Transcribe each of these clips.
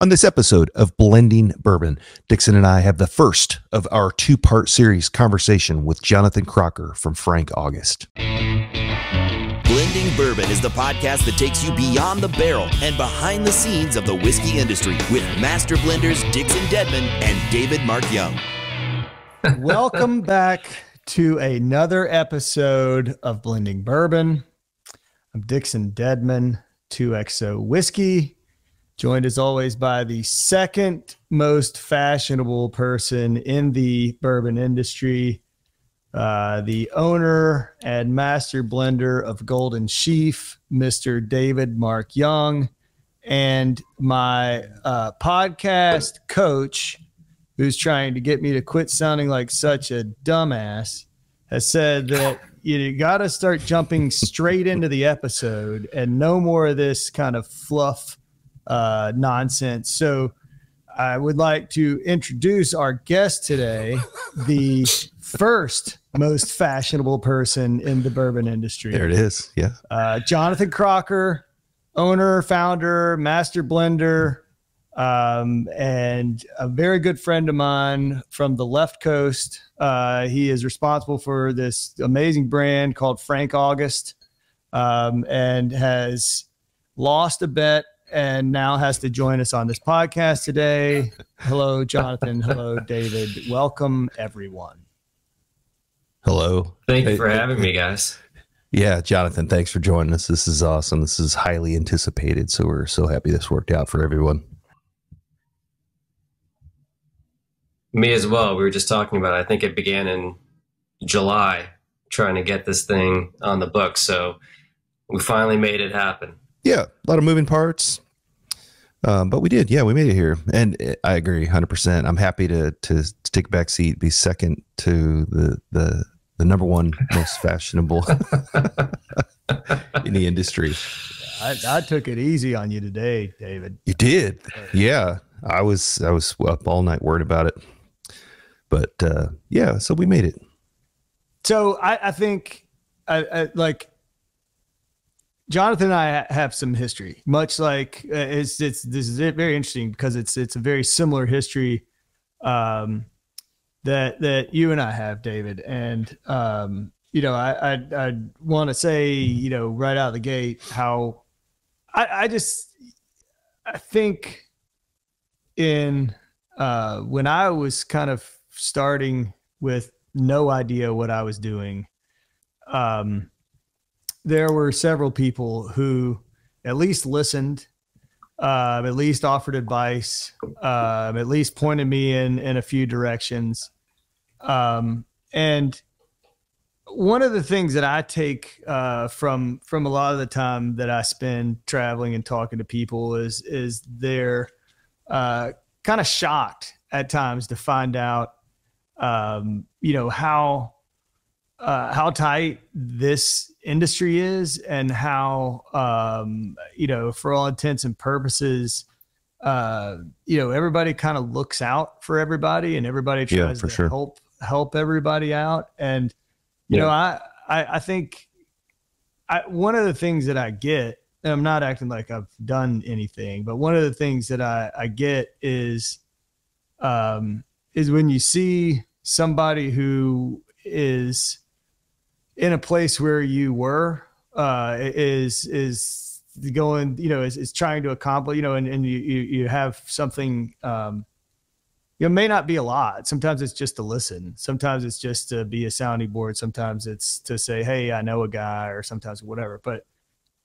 On this episode of Blending Bourbon, Dixon and I have the first of our two part series conversation with Jonathan Crocker from Frank August. Blending Bourbon is the podcast that takes you beyond the barrel and behind the scenes of the whiskey industry with master blenders Dixon Dedman and David Mark Young. Welcome back to another episode of Blending Bourbon. I'm Dixon Dedman, 2XO Whiskey joined as always by the second most fashionable person in the bourbon industry, uh, the owner and master blender of Golden Sheaf, Mr. David Mark Young, and my uh, podcast coach, who's trying to get me to quit sounding like such a dumbass, has said that you got to start jumping straight into the episode and no more of this kind of fluff uh, nonsense. So I would like to introduce our guest today, the first most fashionable person in the bourbon industry. There it is. Yeah. Uh, Jonathan Crocker, owner, founder, master blender, um, and a very good friend of mine from the left coast. Uh, he is responsible for this amazing brand called Frank August um, and has lost a bet and now has to join us on this podcast today. Hello, Jonathan. Hello, David. Welcome, everyone. Hello. Thank you for having me, guys. Yeah, Jonathan, thanks for joining us. This is awesome. This is highly anticipated. So we're so happy this worked out for everyone. Me as well. We were just talking about it. I think it began in July trying to get this thing on the book. So we finally made it happen yeah, a lot of moving parts. Um, but we did, yeah, we made it here, and I agree, hundred percent. I'm happy to, to to take a back seat, be second to the the the number one most fashionable in the industry. I, I, took it easy on you today, David. You did, yeah. I was I was up all night worried about it, but uh, yeah, so we made it. So I, I think I, I like Jonathan and I have some history, much like uh, it's it's this is very interesting because it's it's a very similar history um, that that you and I have, David. And um, you know, I I, I want to say you know right out of the gate how I, I just I think in uh, when I was kind of starting with no idea what I was doing. Um, there were several people who at least listened, uh, at least offered advice, uh, at least pointed me in in a few directions. Um, and one of the things that I take uh, from from a lot of the time that I spend traveling and talking to people is is they're uh, kind of shocked at times to find out, um, you know, how uh, how tight this industry is and how um, you know for all intents and purposes uh, you know everybody kind of looks out for everybody and everybody tries yeah, to sure. help help everybody out and you yeah. know I, I i think I, one of the things that i get and i'm not acting like i've done anything but one of the things that i i get is um is when you see somebody who is in a place where you were uh, is is going you know is, is trying to accomplish you know and, and you, you, have something um, you know may not be a lot. Sometimes it's just to listen. Sometimes it's just to be a sounding board. Sometimes it's to say hey i know a guy or sometimes whatever. But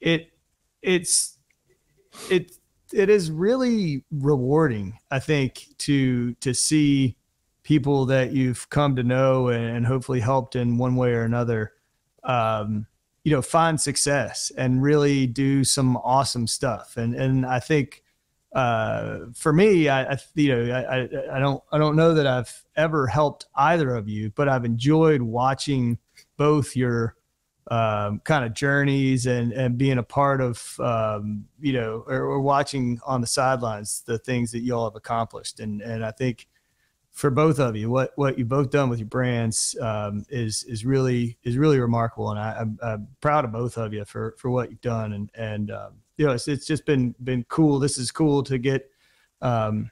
it it's it it is really rewarding i think to to see people that you've come to know and hopefully helped in one way or another um, you know, find success and really do some awesome stuff. And and I think uh, for me, I, I you know I, I don't I don't know that I've ever helped either of you, but I've enjoyed watching both your um, kind of journeys and and being a part of um, you know or, or watching on the sidelines the things that y'all have accomplished. And and I think for both of you. What what you've both done with your brands um, is is really is really remarkable, and I, am I'm, I'm proud of both of you for for what you've done. And and um, you know, it's it's just been been cool. This is cool to get um,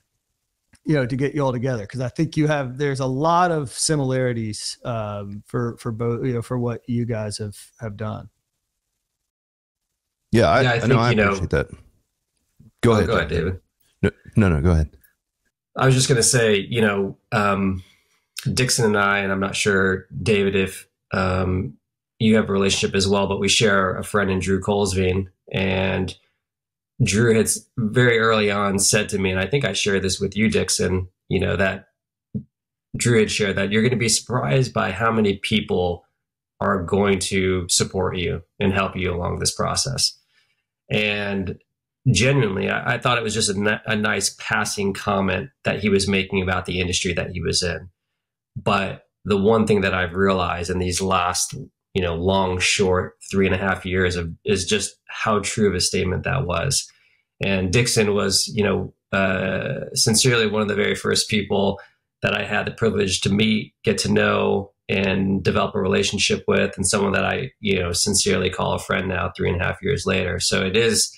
you know, to get you all together because I think you have there's a lot of similarities um, for for both you know for what you guys have have done. Yeah, I, yeah, I, I know. I appreciate know, that. Go oh, ahead. Go ahead, David. No, no, no, go ahead. I was just going to say, you know, um, Dixon and I, and I'm not sure, David, if um, you have a relationship as well, but we share a friend in Drew Kulsveen. And Drew had very early on said to me, and I think I shared this with you, Dixon, you know, that Drew had shared that you're going to be surprised by how many people are going to support you and help you along this process. And genuinely, I, I thought it was just a, a nice passing comment that he was making about the industry that he was in. But the one thing that I've realized in these last, you know, long, short three and a half years of is just how true of a statement that was. And Dixon was, you know, uh, sincerely one of the very first people that I had the privilege to meet, get to know, and develop a relationship with, and someone that I, you know, sincerely call a friend now, three and a half years later. So it is,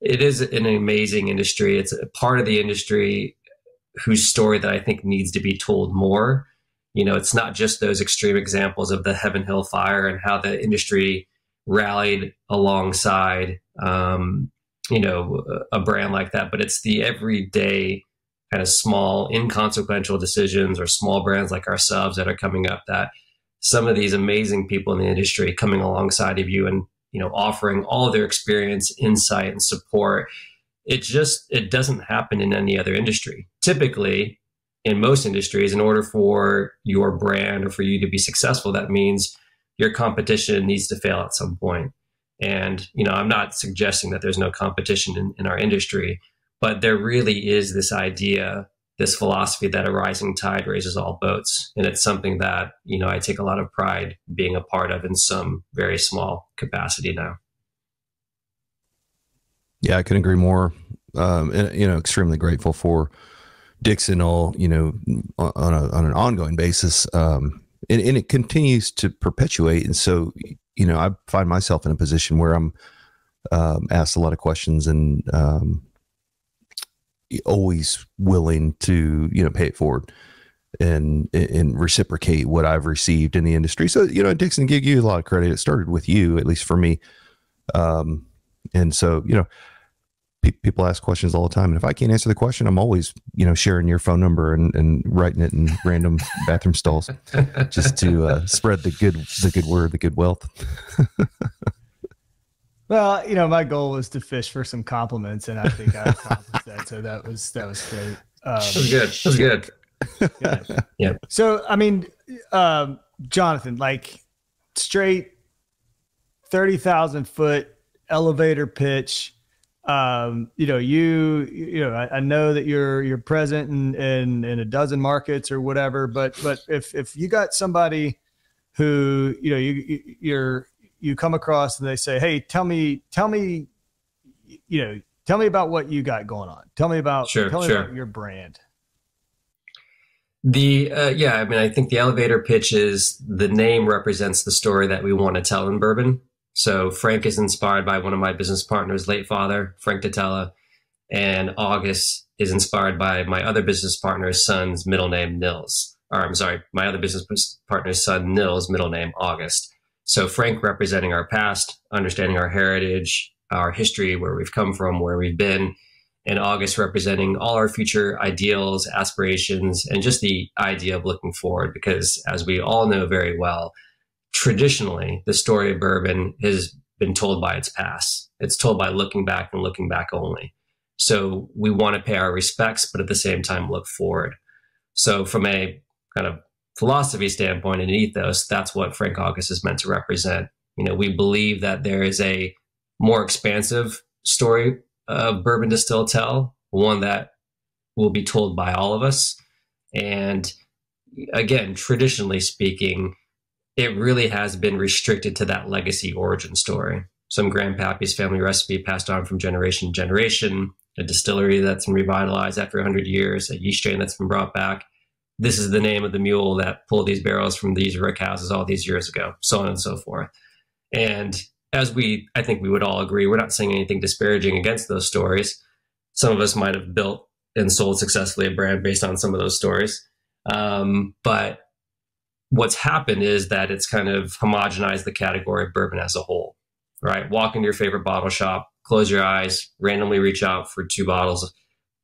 it is an amazing industry. It's a part of the industry whose story that I think needs to be told more you know, it's not just those extreme examples of the Heaven Hill fire and how the industry rallied alongside, um, you know, a brand like that, but it's the everyday kind of small, inconsequential decisions or small brands like ourselves that are coming up that some of these amazing people in the industry coming alongside of you and, you know, offering all of their experience, insight, and support. It just, it doesn't happen in any other industry. Typically, in most industries, in order for your brand or for you to be successful, that means your competition needs to fail at some point. And, you know, I'm not suggesting that there's no competition in, in our industry, but there really is this idea, this philosophy that a rising tide raises all boats. And it's something that, you know, I take a lot of pride being a part of in some very small capacity now. Yeah, I can agree more. Um, and, you know, extremely grateful for Dixon all you know on a, on an ongoing basis, um, and, and it continues to perpetuate. And so you know, I find myself in a position where I'm um, asked a lot of questions and um, always willing to you know pay it forward and and reciprocate what I've received in the industry. So you know, Dixon, give you a lot of credit. It started with you, at least for me. Um, and so you know, pe- people ask questions all the time, and if I can't answer the question, I'm always you know sharing your phone number and, and writing it in random bathroom stalls just to uh, spread the good the good word, the good wealth. well, you know, my goal was to fish for some compliments, and I think I accomplished that. So that was that was great. Um, that was good. That was good. Yeah. yeah. So I mean, um, Jonathan, like straight thirty thousand foot elevator pitch um, you know, you, you know, I, I, know that you're, you're present in, in, in a dozen markets or whatever, but, but if, if you got somebody who, you know, you, you're, you come across and they say, Hey, tell me, tell me, you know, tell me about what you got going on. Tell me about, sure, tell me sure. about your brand. The uh, yeah, I mean, I think the elevator pitch is the name represents the story that we want to tell in bourbon. So Frank is inspired by one of my business partners' late father, Frank Datella, and August is inspired by my other business partner's son's middle name, Nils. Or I'm sorry, my other business partner's son, Nils, middle name, August. So Frank representing our past, understanding our heritage, our history, where we've come from, where we've been, and August representing all our future ideals, aspirations, and just the idea of looking forward. Because as we all know very well, traditionally the story of bourbon has been told by its past. It's told by looking back and looking back only. So we want to pay our respects, but at the same time look forward. So from a kind of philosophy standpoint and ethos, that's what Frank August is meant to represent. You know, we believe that there is a more expansive story of bourbon to still tell, one that will be told by all of us. And again, traditionally speaking, it really has been restricted to that legacy origin story. Some grandpappy's family recipe passed on from generation to generation, a distillery that's been revitalized after 100 years, a yeast strain that's been brought back. This is the name of the mule that pulled these barrels from these rick houses all these years ago, so on and so forth. And as we, I think we would all agree, we're not saying anything disparaging against those stories. Some of us might have built and sold successfully a brand based on some of those stories. Um, but what's happened is that it's kind of homogenized the category of bourbon as a whole, right? Walk into your favorite bottle shop, close your eyes, randomly reach out for two bottles,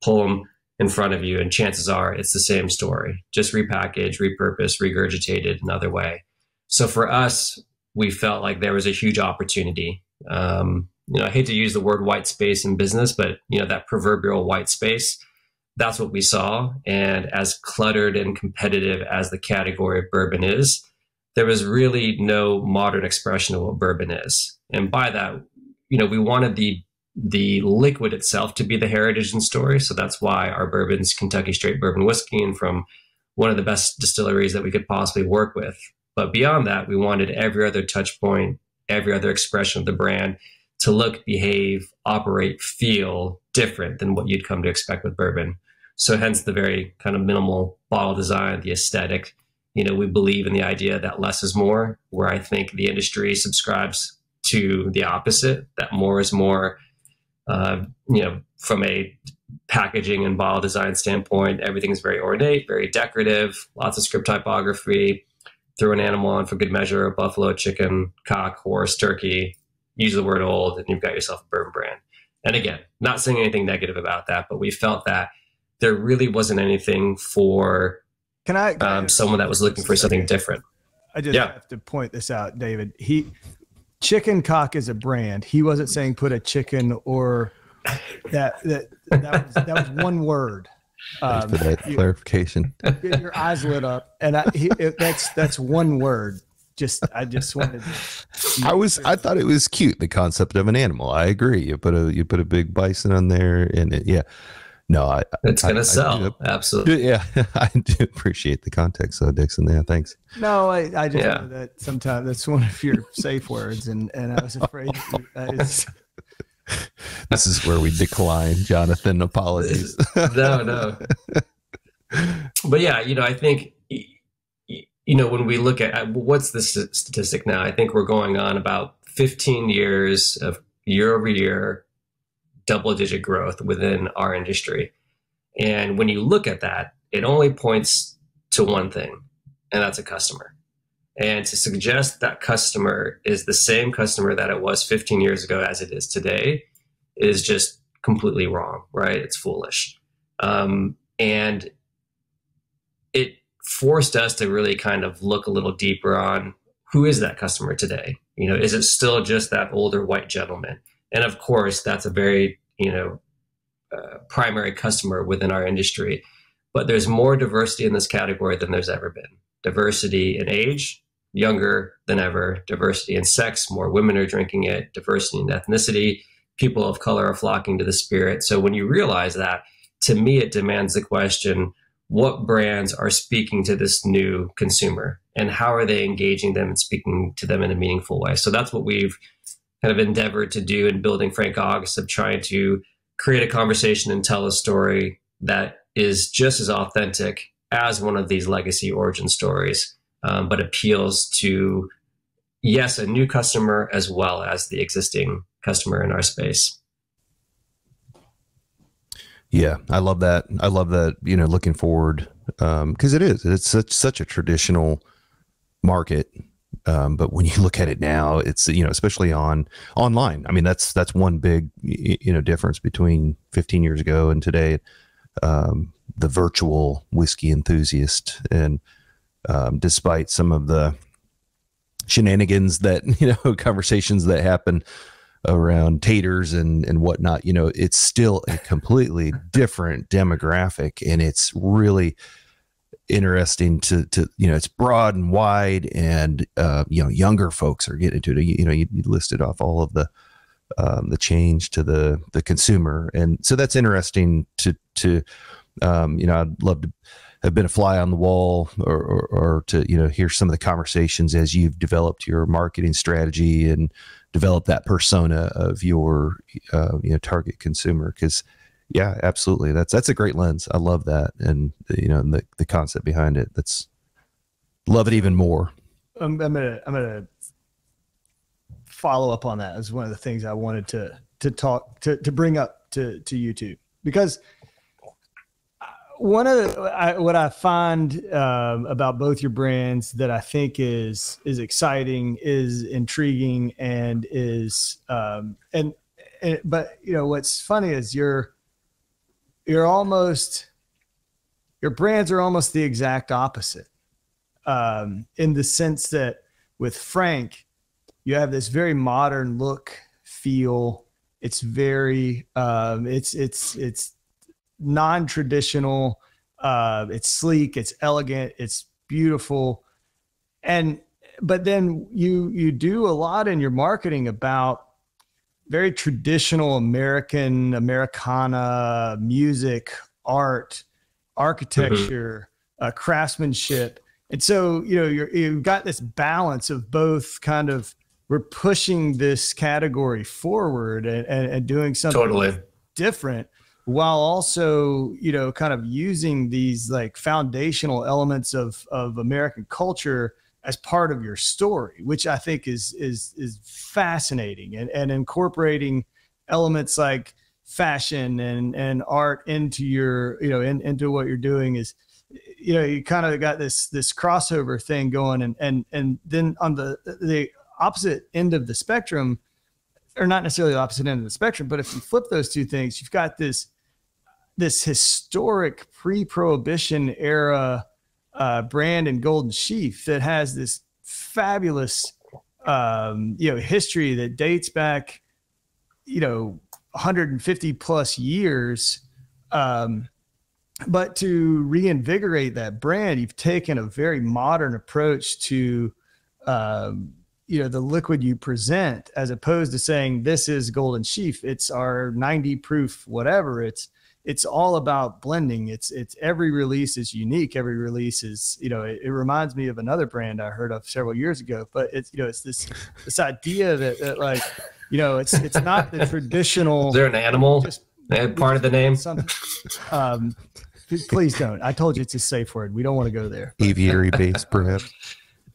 pull them in front of you, and chances are it's the same story, just repackaged, repurposed, regurgitated another way. So for us, we felt like there was a huge opportunity. Um, you know, I hate to use the word white space in business, but you know that proverbial white space. That's what we saw. And as cluttered and competitive as the category of bourbon is, there was really no modern expression of what bourbon is. And by that, you know, we wanted the the liquid itself to be the heritage and story. So that's why our bourbon's Kentucky Straight Bourbon Whiskey and from one of the best distilleries that we could possibly work with. But beyond that, we wanted every other touch point, every other expression of the brand to look, behave, operate, feel different than what you'd come to expect with bourbon. So hence the very kind of minimal bottle design, the aesthetic. You know, we believe in the idea that less is more, where I think the industry subscribes to the opposite, that more is more. Uh, you know, from a packaging and bottle design standpoint, everything is very ornate, very decorative, lots of script typography. Throw an animal on for good measure, a buffalo, chicken, cock, horse, turkey, use the word old, and you've got yourself a bourbon brand. And again, not saying anything negative about that, but we felt that there really wasn't anything for can I, can um, I someone that was looking for something different. I just yeah. have to point this out, David. He chicken cock is a brand. He wasn't saying put a chicken or that that that was, that was one word. Um, for that you, clarification. Your eyes lit up, and I, he, it, that's that's one word just I just wanted. I was I thought it was cute the concept of an animal. I agree. You put a you put a big bison on there, and it, yeah. No, I it's gonna sell. I Absolutely. Yeah, I do appreciate the context, though, Dixon. Yeah, thanks. No, I, I just yeah. know that sometimes that's one of your safe words, and and I was oh, afraid. this is where we decline, Jonathan. Apologies. no, no. But yeah, you know, I think you know, when we look at what's the statistic now, I think we're going on about 15 years of year over year double digit growth within our industry. And when you look at that, it only points to one thing, and that's a customer. And to suggest that customer is the same customer that it was 15 years ago as it is today is just completely wrong, right? It's foolish. Um, and it forced us to really kind of look a little deeper on who is that customer today? You know, is it still just that older white gentleman? And of course, that's a very, you know, uh, primary customer within our industry. But there's more diversity in this category than there's ever been. Diversity in age, younger than ever. Diversity in sex, more women are drinking it. Diversity in ethnicity, people of color are flocking to the spirit. So when you realize that, to me, it demands the question what brands are speaking to this new consumer and how are they engaging them and speaking to them in a meaningful way. So that's what we've kind of endeavored to do in building Frank August of trying to create a conversation and tell a story that is just as authentic as one of these legacy origin stories, um, but appeals to, yes, a new customer as well as the existing customer in our space. Yeah, I love that. I love that. You know, looking forward because um, it is. It's such such a traditional market. Um, but when you look at it now, it's you know, especially on online. I mean, that's that's one big you know difference between 15 years ago and today. Um, the virtual whiskey enthusiast, and um, despite some of the shenanigans that you know conversations that happen around taters and and whatnot you know it's still a completely different demographic and it's really interesting to to you know it's broad and wide and uh, you know younger folks are getting into it. You, you know you, you, listed off all of the um, the change to the the consumer. And so that's interesting to to um, you know I'd love to have been a fly on the wall or, or, or to you know hear some of the conversations as you've developed your marketing strategy and develop that persona of your uh, you know target consumer. Because yeah absolutely. That's that's a great lens. I love that. And you know the, the concept behind it that's love it even more. I'm, I'm gonna i'm gonna follow up on that as one of the things i wanted to to talk to to bring up to to youtube because one of the, I, what I find um, about both your brands that I think is is exciting, is intriguing, and is um, and, and but you know what's funny is you're you're almost your brands are almost the exact opposite um, in the sense that with Frank, you have this very modern look, feel. It's very um, it's it's it's non-traditional. Uh, it's sleek. It's elegant. It's beautiful, and but then you you do a lot in your marketing about very traditional American Americana music, art, architecture, mm-hmm. uh, craftsmanship, and so you know you're, you've got this balance of both kind of we're pushing this category forward and, and, and doing something totally different while also you know kind of using these like foundational elements of of american culture as part of your story which i think is is is fascinating and and incorporating elements like fashion and and art into your you know in, into what you're doing is you know you kind of got this this crossover thing going and and and then on the the opposite end of the spectrum or not necessarily the opposite end of the spectrum but if you flip those two things you've got this this historic pre-prohibition era uh, brand and golden sheaf that has this fabulous um, you know history that dates back you know 150 plus years. Um, but to reinvigorate that brand you've taken a very modern approach to um, you know the liquid you present as opposed to saying this is golden sheaf. It's our 90 proof whatever. It's it's all about blending. It's it's every release is unique. Every release is you know it, it, reminds me of another brand I heard of several years ago. But it's you know it's this this idea that, that like you know it's it's not the traditional. Is there an animal? Just, part of the name. Um, please don't. I told you it's a safe word. We don't want to go there. Aviary based, perhaps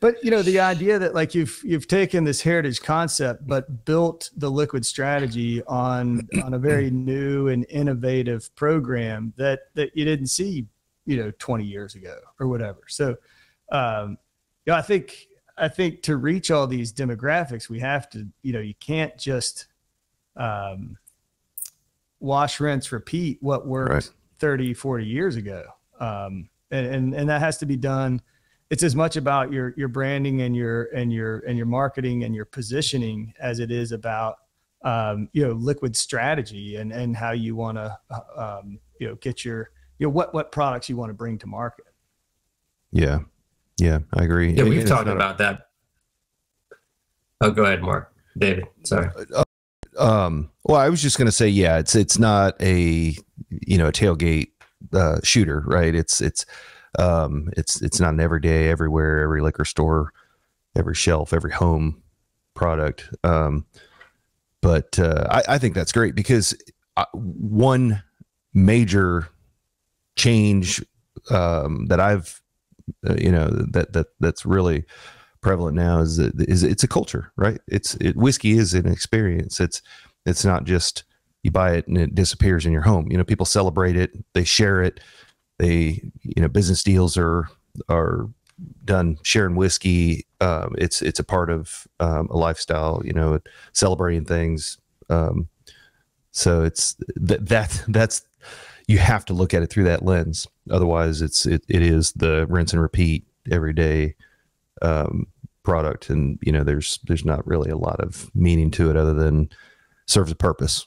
but you know the idea that like you've you've taken this heritage concept but built the liquid strategy on on a very new and innovative program that that you didn't see you know 20 years ago or whatever so um you know i think i think to reach all these demographics we have to you know you can't just um wash rinse repeat what worked right. 30 40 years ago um and, and and that has to be done it's as much about your your branding and your and your and your marketing and your positioning as it is about um, you know liquid strategy and and how you want to uh, um, you know get your you know what what products you want to bring to market. Yeah, yeah, I agree. Yeah, we've talked about a, that. Oh, go ahead, Mark. David, sorry. Uh, um, well, I was just going to say, yeah, it's it's not a you know a tailgate uh, shooter, right? It's it's um, it's it's not an everyday, everywhere, every liquor store, every shelf, every home product. Um, but uh, I, I think that's great because uh, one major change um, that I've uh, you know that that that's really prevalent now is is it's a culture, right? It's it, whiskey is an experience. It's it's not just you buy it and it disappears in your home. You know, people celebrate it, they share it, they you know business deals are are done sharing whiskey. Um, it's it's a part of um, a lifestyle you know celebrating things. Um, so it's that that that's you have to look at it through that lens. Otherwise it's it, it is the rinse and repeat every day um, product. And you know there's there's not really a lot of meaning to it other than serves a purpose.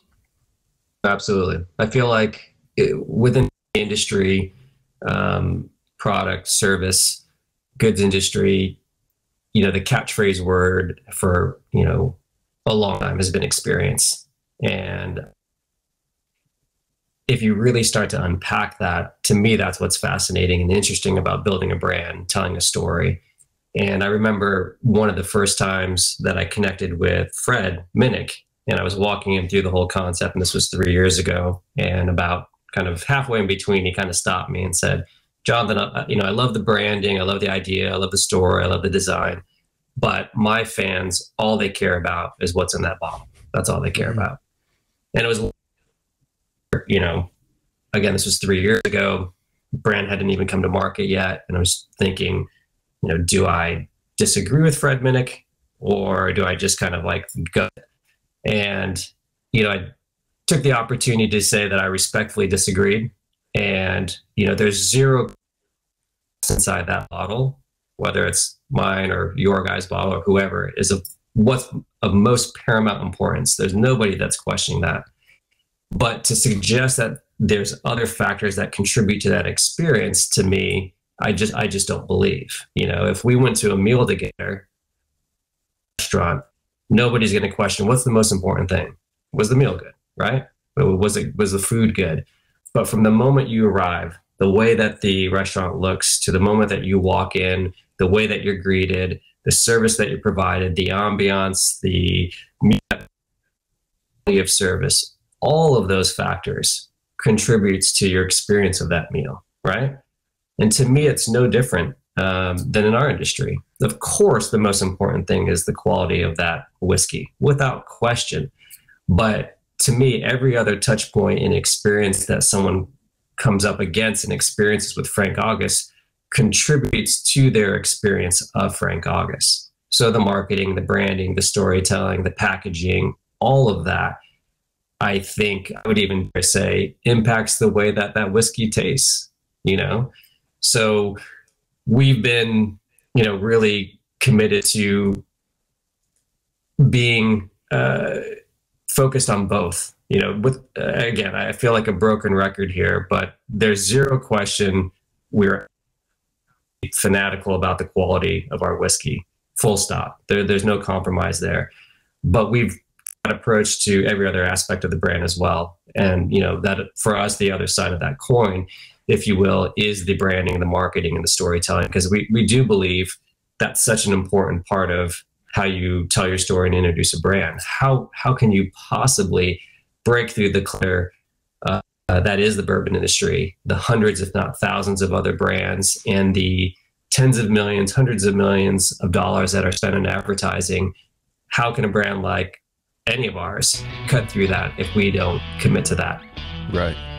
Absolutely. I feel like it, within the industry um, product, service, goods industry, you know, the catchphrase word for, you know, a long time has been experience. And if you really start to unpack that, to me, that's what's fascinating and interesting about building a brand, telling a story. And I remember one of the first times that I connected with Fred Minnick, and I was walking him through the whole concept, and this was three years ago. And about kind of halfway in between, he kind of stopped me and said, Jonathan, you know, I love the branding, I love the idea, I love the story, I love the design, but my fans, all they care about is what's in that bottle. That's all they care mm-hmm. about. And it was, you know, again, this was three years ago. brand hadn't even come to market yet. And I was thinking, you know, do I disagree with Fred Minnick or do I just kind of like go? And, you know, I took the opportunity to say that I respectfully disagreed. And, you know, there's zero inside that bottle, whether it's mine or your guy's bottle or whoever, is of what's of most paramount importance. There's nobody that's questioning that. But to suggest that there's other factors that contribute to that experience to me, I just I just don't believe. You know, if we went to a meal together, restaurant, nobody's going to question what's the most important thing. Was the meal good, right? Was it was the food good? But from the moment you arrive, the way that the restaurant looks to the moment that you walk in, the way that you're greeted, the service that you're provided, the ambiance, the quality of service, all of those factors contributes to your experience of that meal, right? And to me, it's no different um, than in our industry. Of course, the most important thing is the quality of that whiskey, without question. But to me, every other touch point and experience that someone comes up against and experiences with Frank August contributes to their experience of Frank August. So the marketing, the branding, the storytelling, the packaging, all of that, I think I would even say impacts the way that that whiskey tastes, you know? So we've been, you know, really committed to being uh, focused on both. You know, with uh, again, I feel like a broken record here, but there's zero question we're fanatical about the quality of our whiskey. Full stop. There, there's no compromise there. But we've got approach to every other aspect of the brand as well. And you know that for us, the other side of that coin if you will, is the branding, the marketing, and the storytelling. Because we, we do believe that's such an important part of how you tell your story and introduce a brand. How, how can you possibly break through the clutter uh, uh, that is the bourbon industry, the hundreds, if not thousands, of other brands, and the tens of millions, hundreds of millions of dollars that are spent on advertising? How can a brand like any of ours cut through that if we don't commit to that? Right.